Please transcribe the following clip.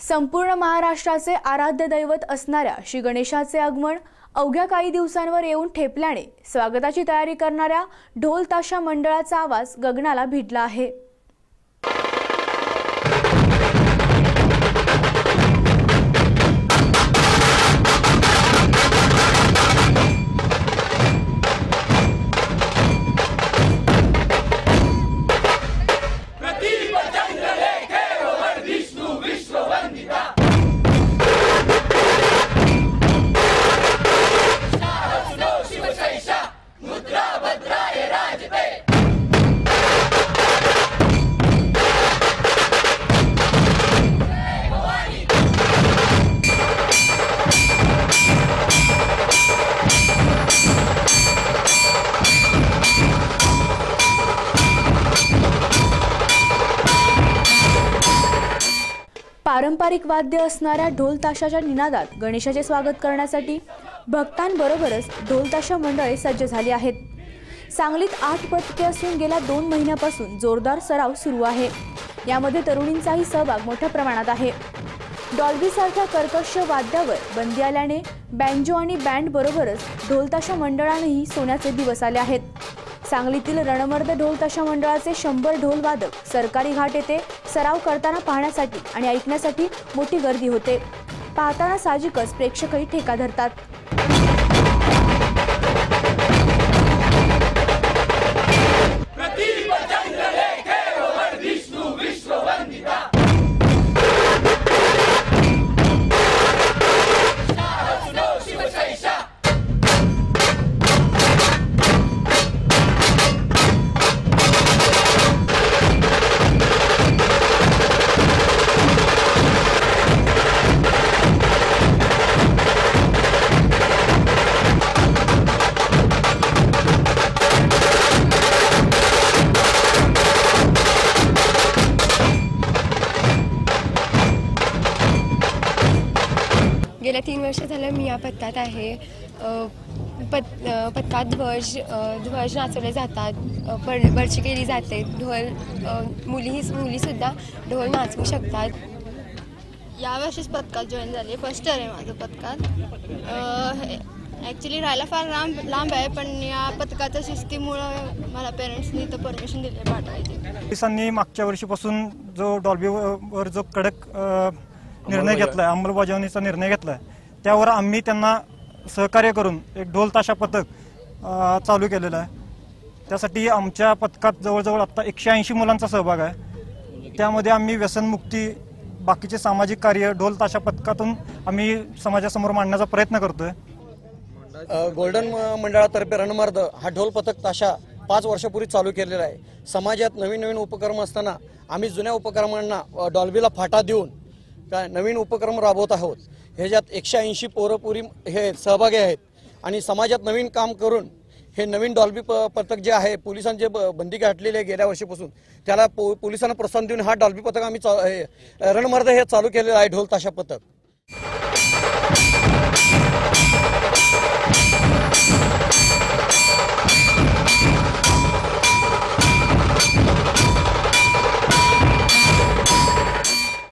संपूर्ण महाराष्ट्राचे आराध्य दैवत असणाऱ्या श्री गणेशाचे आगमन अवघ्या काही दिवसांवर येऊन ठेपल्याने स्वागताची तयारी करणाऱ्या ढोल ताशा मंडळाचा आवाज गगनाला भिडला आहे. पारंपरिक वाद्य असणाऱ्या ढोल ताशाच्या निनादात गणेशाचे स्वागत करण्यासाठी भक्तांबरोबरच ढोल ताशा मंडळे सज्ज झाली आहेत. सांगलीत आठ पथके असून गेल्या दोन महिन्यापासून जोरदार सराव सुरू आहे. यामध्ये तरुणींचाही सहभाग मोठ्या प्रमाणात आहे. डॉल्बीसारख्या कर्कश वाद्यावर बंदी आल्याने बँजो आणि बँड बरोबरच ढोलताशा मंडळानेही सोन्याचे दिवस आले आहेत. सांगलीतील रणमर्द ढोलताशा मंडळाचे शंभर ढोलवादक सरकारी घाट येथे सराव करताना पाहण्यासाठी आणि ऐकण्यासाठी मोठी गर्दी होते. पाहताना साहजिकच प्रेक्षकही ठेका धरतात. गेल्या तीन वर्ष झालं मी या पथकात आहे. पत पथकात ध्वज ध्वज नाचवले जातात. बड बडची केली जाते. ढोल मुलीही मुलीसुद्धा ढोल नाचवू शकतात. यावर्षीच पथकात जॉईन झाले. फर्स्ट इयर आहे माझं पथकात ॲक्च्युली राहायला फार लांब लांब आहे पण या पथकाच्या शिस्तीमुळं मला पेरेंट्सनी तर परमिशन दिली पाठवायची. पोलिसांनी मागच्या वर्षीपासून जो डॉल्बीवर जो कडक अ, निर्णय घेतलाय अंमलबजावणीचा निर्णय घेतलाय. त्यावर आम्ही त्यांना सहकार्य करून एक ढोल ताशा पथक चालू केलेलं आहे. त्यासाठी आमच्या पथकात जवळजवळ आता एकशे ऐंशी मुलांचा सहभाग आहे. त्यामध्ये आम्ही व्यसनमुक्ती बाकीचे सामाजिक कार्य ढोल ताशा पथकातून आम्ही समाजासमोर मांडण्याचा प्रयत्न करतोय. गोल्डन म- मंडळातर्फे रणमार्द हा ढोल पथक ताशा पाच वर्षापूर्वी चालू केलेला आहे. समाजात नवीन नवीन उपक्रम असताना आम्ही जुन्या उपक्रमांना डॉल्बीला फाटा देऊन काय नवीन उपक्रम राबवत आहोत. ह्याच्यात एकशे ऐंशी पोरपुरी हे सहभागी आहेत. आणि समाजात नवीन काम करून हे नवीन डॉल्बी प पथक जे आहे पोलिसांचे बंदी घाटलेले आहे गेल्या वर्षीपासून त्याला पो पोलिसांना प्रोत्साहन देऊन हा डॉल्बी पथक आम्ही चा रणमर्द हे चालू केलेलं आहे ढोल ताशा पथक.